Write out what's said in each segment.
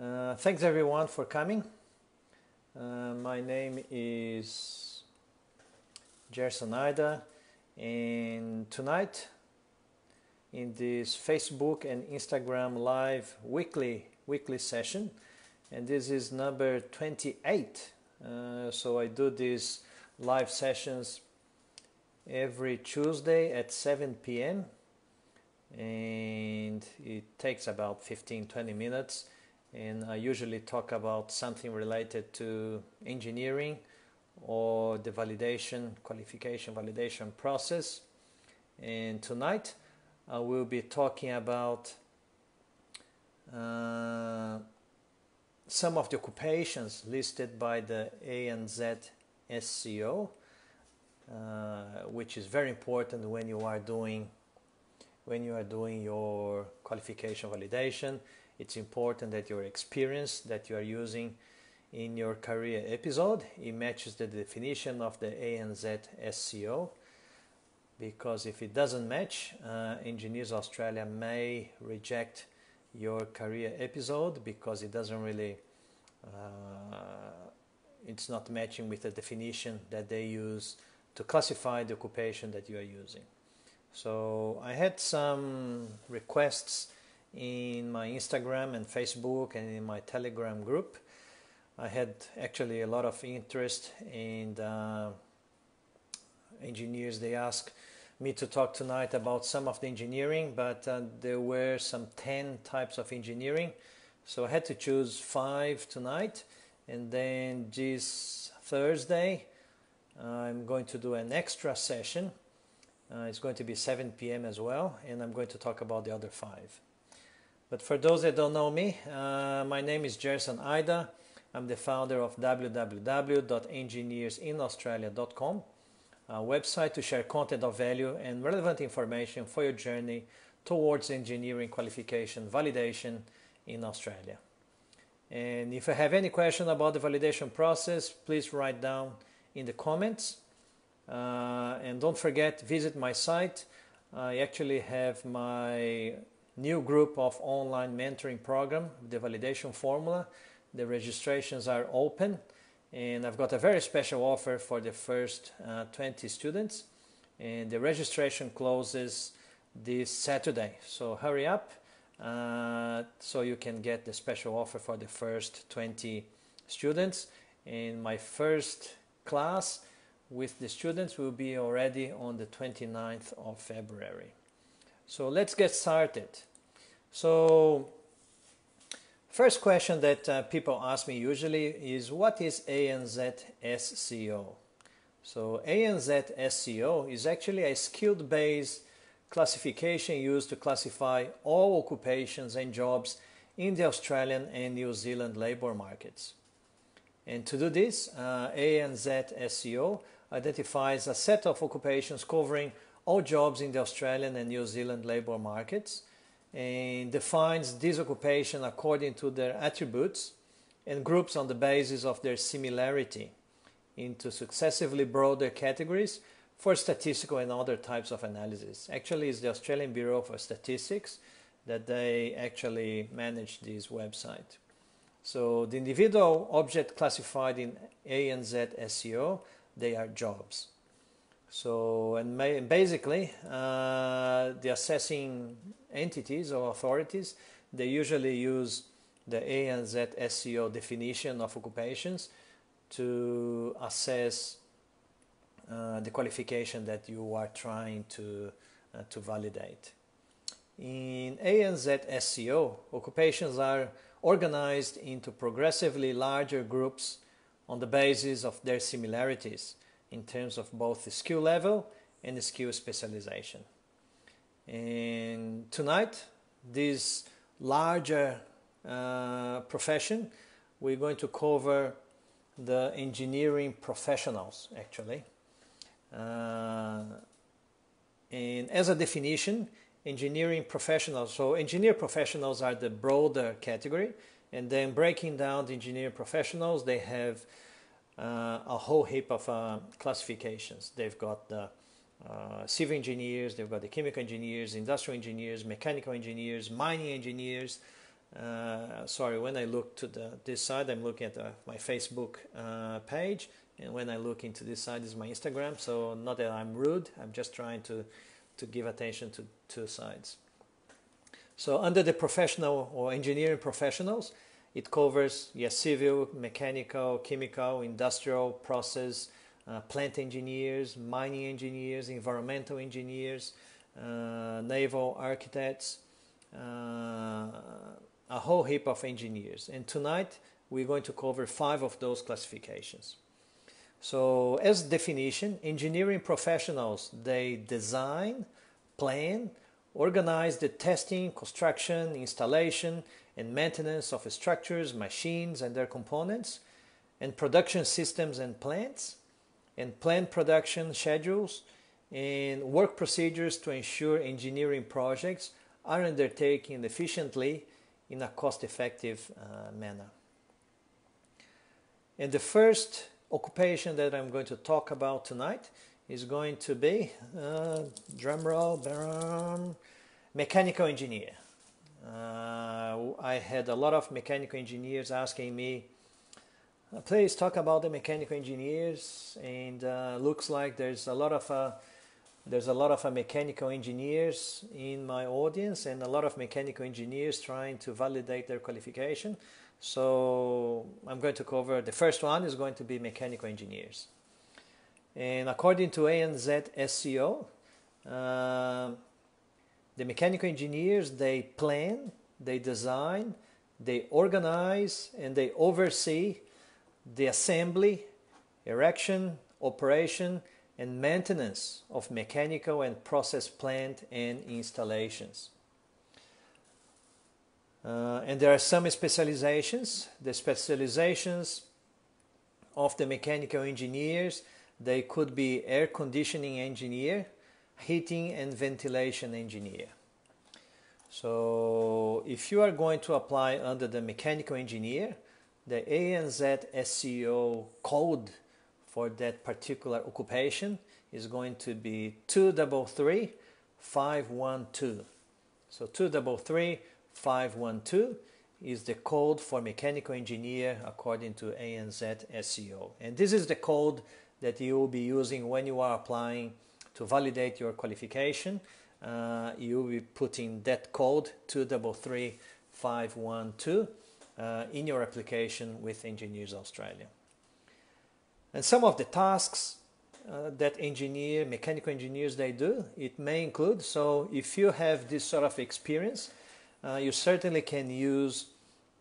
Uh, thanks everyone for coming. Uh, my name is Gerson Ida, and tonight in this Facebook and Instagram live weekly weekly session, and this is number 28. Uh, so I do these live sessions every Tuesday at 7 p.m. and it takes about 15 20 minutes and I usually talk about something related to engineering or the validation qualification validation process and tonight I will be talking about uh, some of the occupations listed by the ANZ SCO uh, which is very important when you are doing when you are doing your qualification validation. It's important that your experience that you are using in your career episode it matches the definition of the ANZ SCO because if it doesn't match, uh, Engineers Australia may reject your career episode because it doesn't really uh, it's not matching with the definition that they use to classify the occupation that you are using. So I had some requests in my Instagram and Facebook and in my Telegram group. I had actually a lot of interest in uh, engineers. They asked me to talk tonight about some of the engineering, but uh, there were some 10 types of engineering. So I had to choose five tonight. And then this Thursday, I'm going to do an extra session. Uh, it's going to be 7 p.m. as well, and I'm going to talk about the other five. But for those that don't know me, uh, my name is Gerson Ida. I'm the founder of www.engineersinaustralia.com, a website to share content of value and relevant information for your journey towards engineering qualification validation in Australia. And if you have any question about the validation process, please write down in the comments. Uh, and don't forget, visit my site. I actually have my new group of online mentoring program, the validation formula. The registrations are open and I've got a very special offer for the first uh, 20 students and the registration closes this Saturday. So hurry up uh, so you can get the special offer for the first 20 students. And my first class with the students will be already on the 29th of February. So let's get started. So first question that uh, people ask me usually is what is ANZ SCO? So ANZSCO is actually a skilled based classification used to classify all occupations and jobs in the Australian and New Zealand labour markets. And to do this, uh, ANZSCO identifies a set of occupations covering all jobs in the Australian and New Zealand labour markets and defines this occupation according to their attributes and groups on the basis of their similarity into successively broader categories for statistical and other types of analysis. Actually, it's the Australian Bureau for Statistics that they actually manage this website. So the individual object classified in ANZSCO, they are jobs. So, and basically, uh, the assessing entities or authorities, they usually use the ANZSCO definition of occupations to assess uh, the qualification that you are trying to, uh, to validate. In ANZSCO, occupations are organized into progressively larger groups on the basis of their similarities in terms of both the skill level and the skill specialization. And tonight, this larger uh, profession, we're going to cover the engineering professionals actually. Uh, and as a definition, engineering professionals, so engineer professionals are the broader category, and then breaking down the engineer professionals, they have a whole heap of uh, classifications. They've got the uh, civil engineers, they've got the chemical engineers, industrial engineers, mechanical engineers, mining engineers, Uh, sorry, when I look to the this side, I'm looking at the, my Facebook uh, page, and when I look into this side is my Instagram. So not that I'm rude, I'm just trying to to give attention to two sides. So under the professional or engineering professionals, it covers yes, civil, mechanical, chemical, industrial, process, uh, plant engineers, mining engineers, environmental engineers, uh, naval architects, uh, a whole heap of engineers. And tonight we're going to cover five of those classifications. So as definition, engineering professionals, they design, plan, organize the testing, construction, installation, and maintenance of structures, machines and their components, and production systems and plants, and plant production schedules, and work procedures to ensure engineering projects are undertaken efficiently in a cost-effective uh, manner. And the first occupation that I'm going to talk about tonight is going to be, uh, drum roll, mechanical engineer. Uh, I had a lot of mechanical engineers asking me, uh, please talk about the mechanical engineers, and uh, looks like there's a lot of uh, there's a lot of uh, mechanical engineers in my audience and a lot of mechanical engineers trying to validate their qualification. So I'm going to cover the first one is going to be mechanical engineers. And according to ANZSCO, the mechanical engineers they plan, they design, they organize, and they oversee the assembly, erection, operation, and maintenance of mechanical and process plant and installations. Uh, and there are some specializations. The specializations of the mechanical engineers, they could be air conditioning engineer, heating and ventilation engineer. So if you are going to apply under the mechanical engineer, the ANZ SCO code for that particular occupation is going to be 233512. So 233512 is the code for mechanical engineer according to ANZ SCO. And this is the code that you will be using when you are applying to validate your qualification. Uh, you will be putting that code 233512 uh, in your application with Engineers Australia. And some of the tasks uh, that engineer, mechanical engineers, they do, it may include, so if you have this sort of experience, uh, you certainly can use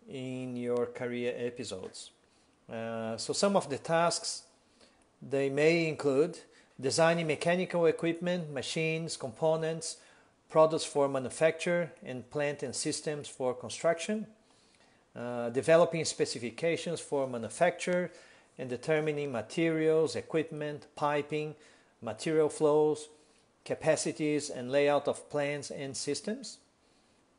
in your career episodes. Uh, so some of the tasks, they may include designing mechanical equipment, machines, components, products for manufacture, and plant and systems for construction, uh, developing specifications for manufacture, and determining materials, equipment, piping, material flows, capacities, and layout of plants and systems,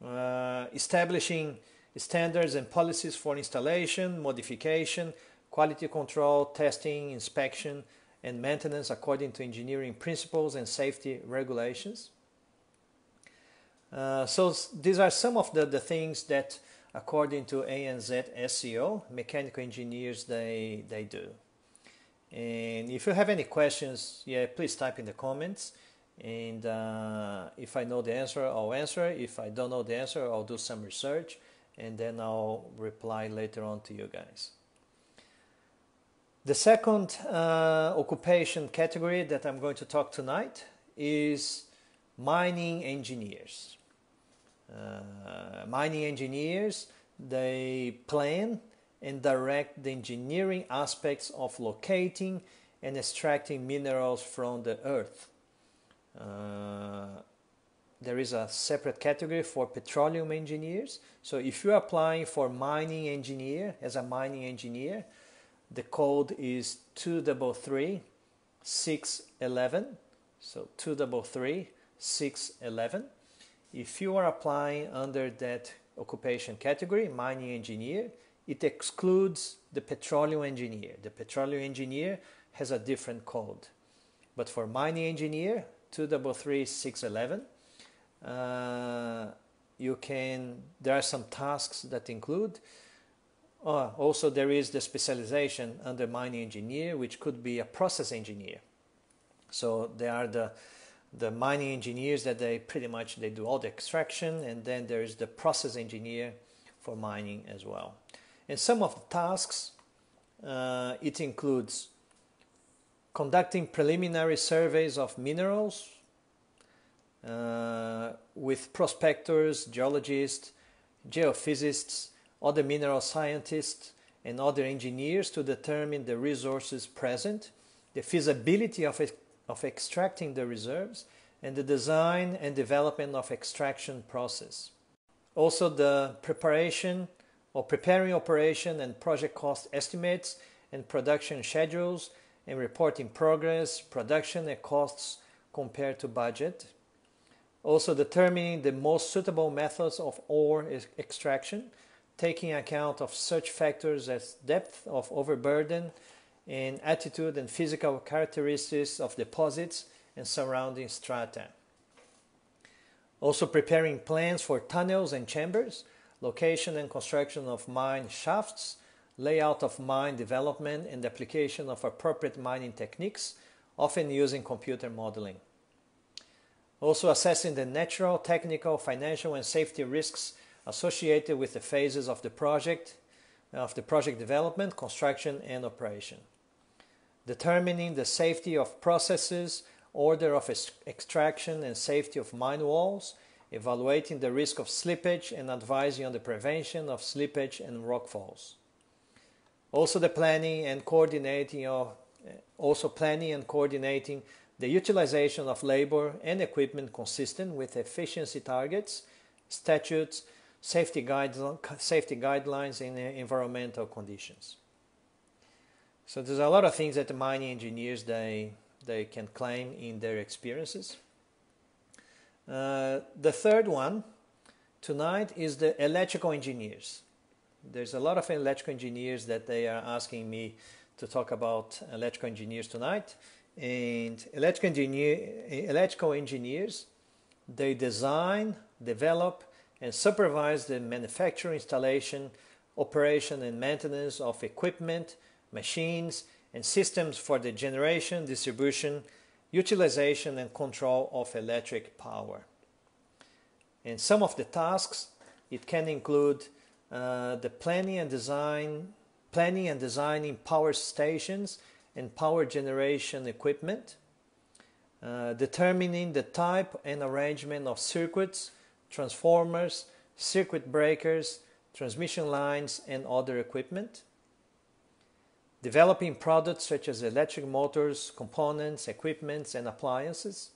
uh, establishing standards and policies for installation, modification, quality control, testing, inspection, and maintenance according to engineering principles and safety regulations. Uh, so these are some of the, the things that according to ANZSCO, mechanical engineers they they do. And if you have any questions, yeah, please type in the comments. And uh, if I know the answer, I'll answer. If I don't know the answer, I'll do some research and then I'll reply later on to you guys. The second uh, occupation category that I'm going to talk tonight is mining engineers. Uh, mining engineers, they plan and direct the engineering aspects of locating and extracting minerals from the earth. Uh, there is a separate category for petroleum engineers. So if you're applying for mining engineer as a mining engineer, the code is 233611. So 233611. If you are applying under that occupation category, mining engineer, it excludes the petroleum engineer. The petroleum engineer has a different code. But for mining engineer, 233611, uh, you can, there are some tasks that include. Uh, also, there is the specialization under mining engineer, which could be a process engineer. So there are the the mining engineers that they pretty much they do all the extraction, and then there is the process engineer for mining as well. And some of the tasks uh, it includes conducting preliminary surveys of minerals uh, with prospectors, geologists, geophysicists, other mineral scientists, and other engineers to determine the resources present, the feasibility of, of extracting the reserves, and the design and development of extraction process. Also the preparation or preparing operation and project cost estimates and production schedules and reporting progress, production and costs compared to budget. Also determining the most suitable methods of ore extraction, taking account of such factors as depth of overburden and attitude and physical characteristics of deposits and surrounding strata. Also preparing plans for tunnels and chambers, location and construction of mine shafts, layout of mine development, and application of appropriate mining techniques, often using computer modeling. Also assessing the natural, technical, financial, and safety risks associated with the phases of the project, of the project development, construction, and operation. Determining the safety of processes, order of extraction and safety of mine walls, evaluating the risk of slippage and advising on the prevention of slippage and rockfalls. Also the planning and coordinating of also planning and coordinating the utilization of labor and equipment consistent with efficiency targets, statutes, safety, safety guidelines, and environmental conditions. So there's a lot of things that the mining engineers they they can claim in their experiences. Uh, the third one tonight is the electrical engineers. There's a lot of electrical engineers that they are asking me to talk about electrical engineers tonight. And electrical, engineer, electrical engineers, they design, develop, and supervise the manufacture, installation, operation, and maintenance of equipment, machines, and systems for the generation, distribution, utilization, and control of electric power. And some of the tasks it can include uh, the planning and design, planning and designing power stations and power generation equipment, uh, determining the type and arrangement of circuits, transformers, circuit breakers, transmission lines, and other equipment, developing products such as electric motors, components, equipments, and appliances,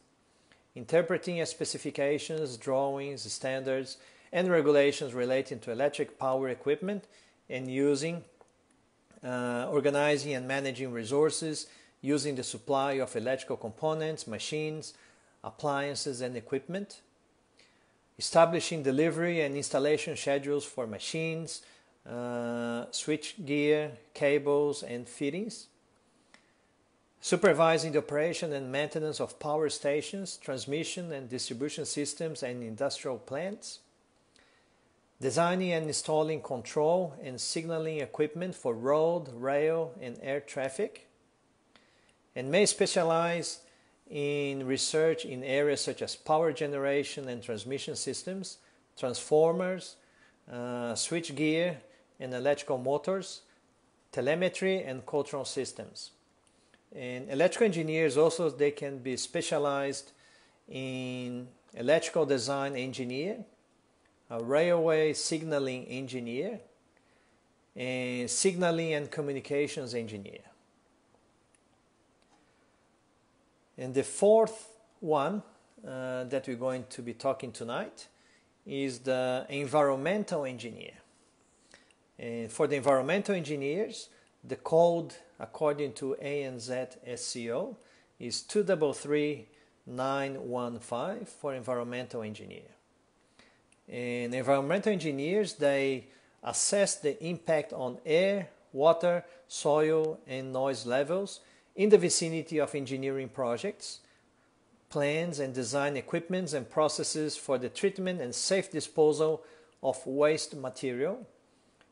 interpreting specifications, drawings, standards, and regulations relating to electric power equipment, and using, uh, organizing, and managing resources using the supply of electrical components, machines, appliances, and equipment, establishing delivery and installation schedules for machines, uh, switch gear, cables, and fittings, supervising the operation and maintenance of power stations, transmission and distribution systems, and industrial plants, designing and installing control and signaling equipment for road, rail, and air traffic, and may specialize in research in areas such as power generation and transmission systems, transformers, uh, switch gear, and electrical motors, telemetry, and control systems. And electrical engineers also they can be specialized in electrical design engineer, a railway signaling engineer, and signaling and communications engineer. And the fourth one uh, that we're going to be talking tonight is the environmental engineer. And for the environmental engineers, the code according to ANZSCO is 233915 for environmental engineer. And environmental engineers, they assess the impact on air, water, soil, and noise levels in the vicinity of engineering projects, plans and design equipments and processes for the treatment and safe disposal of waste material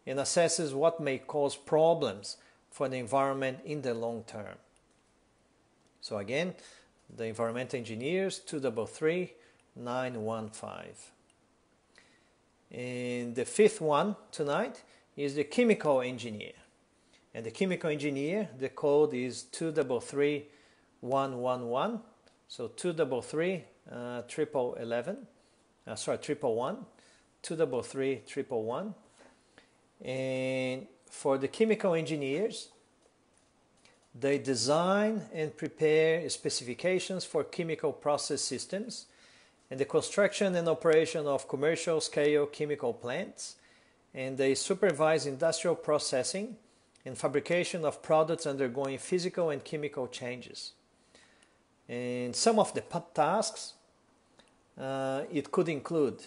and assesses what may cause problems for the environment in the long term. So again, the environmental engineers 233 915. And the fifth one tonight is the chemical engineer. And the chemical engineer, the code is 233 111. So 233 uh, triple 11, uh, sorry, triple one, 233 triple one. And for the chemical engineers, they design and prepare specifications for chemical process systems and the construction and operation of commercial scale chemical plants, and they supervise industrial processing and fabrication of products undergoing physical and chemical changes. And some of the tasks uh, it could include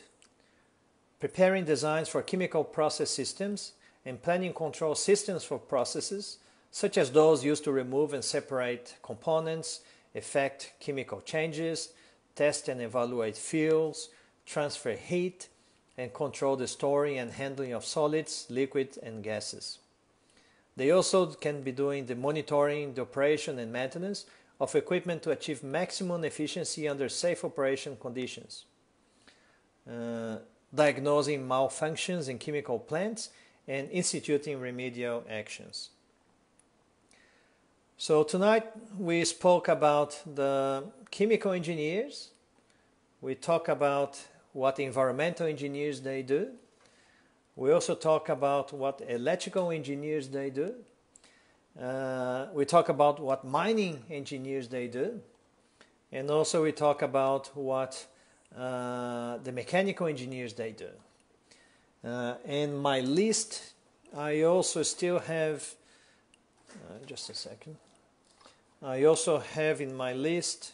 preparing designs for chemical process systems and planning control systems for processes, such as those used to remove and separate components, effect chemical changes, test and evaluate fuels, transfer heat, and control the storing and handling of solids, liquids, and gases. They also can be doing the monitoring, the operation, and maintenance of equipment to achieve maximum efficiency under safe operation conditions. Uh, diagnosing malfunctions in chemical plants and instituting remedial actions. So tonight we spoke about the chemical engineers. We talk about what environmental engineers they do. We also talk about what electrical engineers they do. Uh, we talk about what mining engineers they do. And also we talk about what uh, the mechanical engineers they do. Uh, in my list, I also still have, uh, just a second, I also have in my list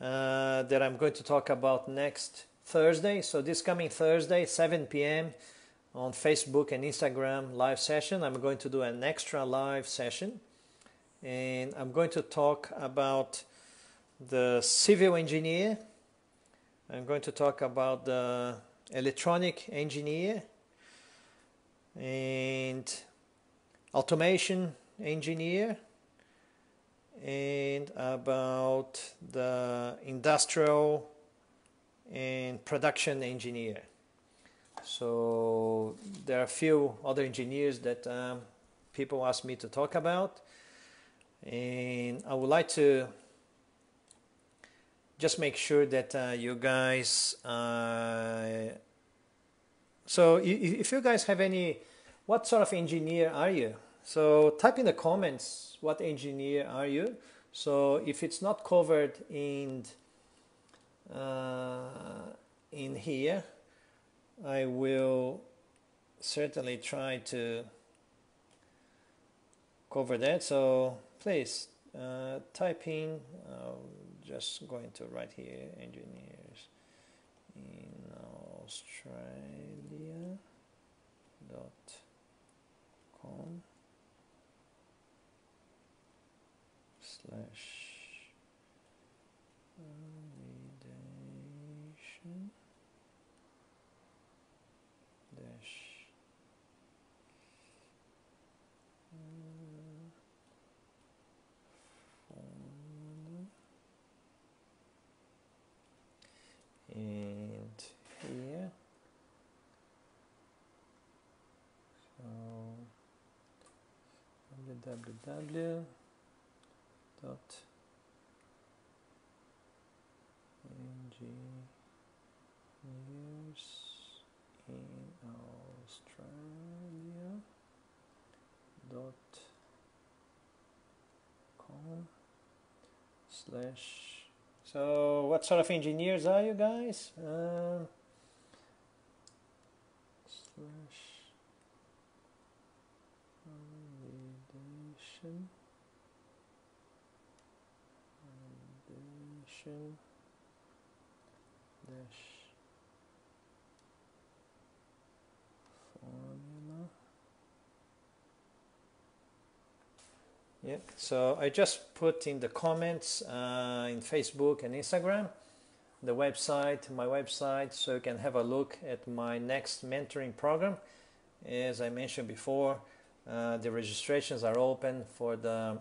uh, that I'm going to talk about next Thursday. So this coming Thursday, 7 p.m. on Facebook and Instagram live session, I'm going to do an extra live session. And I'm going to talk about the civil engineer. I'm going to talk about the electronic engineer and automation engineer and about the industrial and production engineer. So there are a few other engineers that um, people ask me to talk about, and I would like to just make sure that uh, you guys. Uh, so if you guys have any, what sort of engineer are you? So type in the comments what engineer are you. So if it's not covered in uh, in here, I will certainly try to cover that. So please uh, type in. I'm just going to write here engineers in Australia dot com. slash validation dash and here so www in Australia dot com slash so what sort of engineers are you guys? Um, slash validation dash. Formula. Yeah, so I just put in the comments uh, in Facebook and Instagram the website, my website, so you can have a look at my next mentoring program. As I mentioned before, uh, the registrations are open for the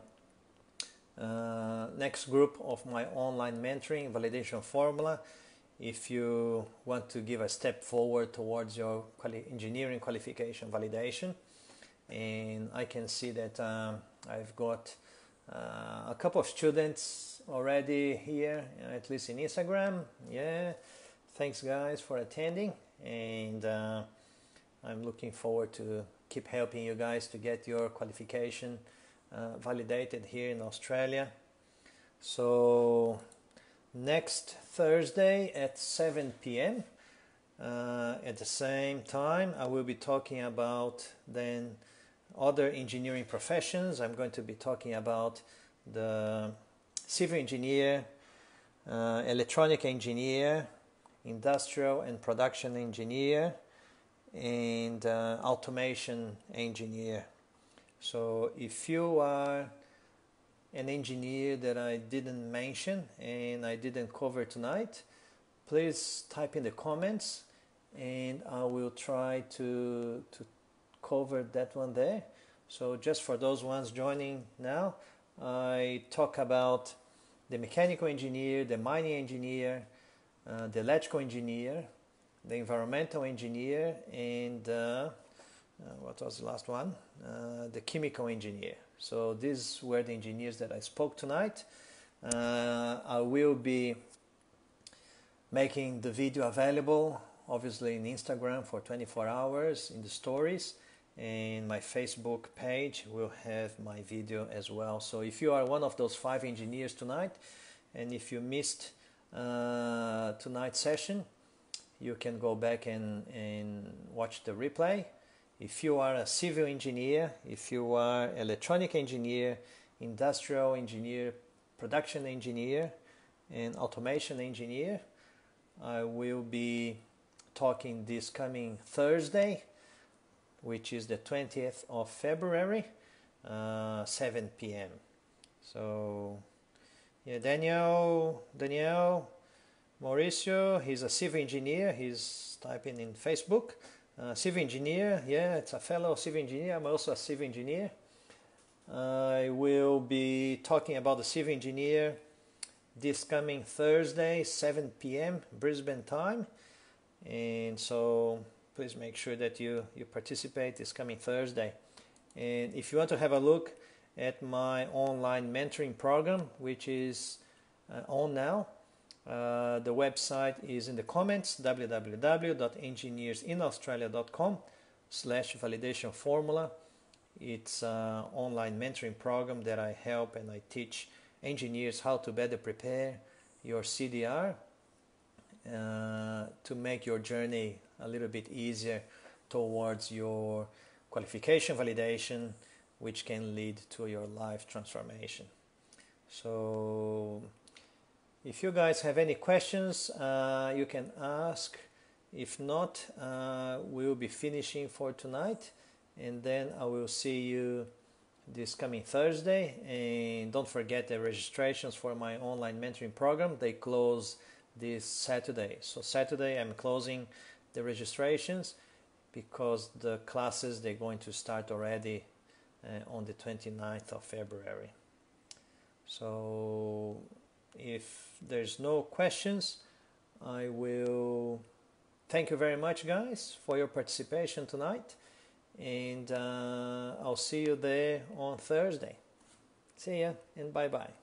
uh, next group of my online mentoring validation formula. If you want to give a step forward towards your quali- engineering qualification validation, and I can see that um, I've got uh, a couple of students already here, at least in Instagram. Yeah, thanks guys for attending, and uh, I'm looking forward to keep helping you guys to get your qualification uh, validated here in Australia. So next Thursday at 7 p.m. Uh, at the same time, I will be talking about then other engineering professions. I'm going to be talking about the civil engineer, uh, electronic engineer, industrial and production engineer, and uh, automation engineer. So if you are an engineer that I didn't mention and I didn't cover tonight, please type in the comments and I will try to, to cover that one there. So just for those ones joining now, I talk about the mechanical engineer, the mining engineer, uh, the electrical engineer, the environmental engineer, and uh, uh, what was the last one? Uh, the chemical engineer. So these were the engineers that I spoke tonight. Uh, I will be making the video available, obviously in Instagram for 24 hours in the stories and my Facebook page will have my video as well. So if you are one of those five engineers tonight, and if you missed uh, tonight's session, you can go back and, and watch the replay. If you are a civil engineer, if you are electronic engineer, industrial engineer, production engineer, and automation engineer, I will be talking this coming Thursday which is the 20th of February, uh, 7 p.m. So, yeah, Daniel, Daniel, Mauricio, he's a civil engineer. He's typing in Facebook. Uh, civil engineer, yeah, it's a fellow civil engineer. I'm also a civil engineer. I will be talking about the civil engineer this coming Thursday, 7 p.m. Brisbane time. And so please make sure that you, you participate this coming Thursday. And if you want to have a look at my online mentoring program, which is uh, on now, uh, the website is in the comments www.engineersinaustralia.com slash validation formula. It's an online mentoring program that I help and I teach engineers how to better prepare your CDR uh, to make your journey a little bit easier towards your qualification validation, which can lead to your life transformation. So, if you guys have any questions, uh, you can ask. If not, uh, we'll be finishing for tonight, and then I will see you this coming Thursday. And don't forget the registrations for my online mentoring program. They close this Saturday. So Saturday I'm closing the registrations because the classes they're going to start already uh, on the 29th of February. So if there's no questions, I will thank you very much guys for your participation tonight and uh, I'll see you there on Thursday. See ya and bye bye.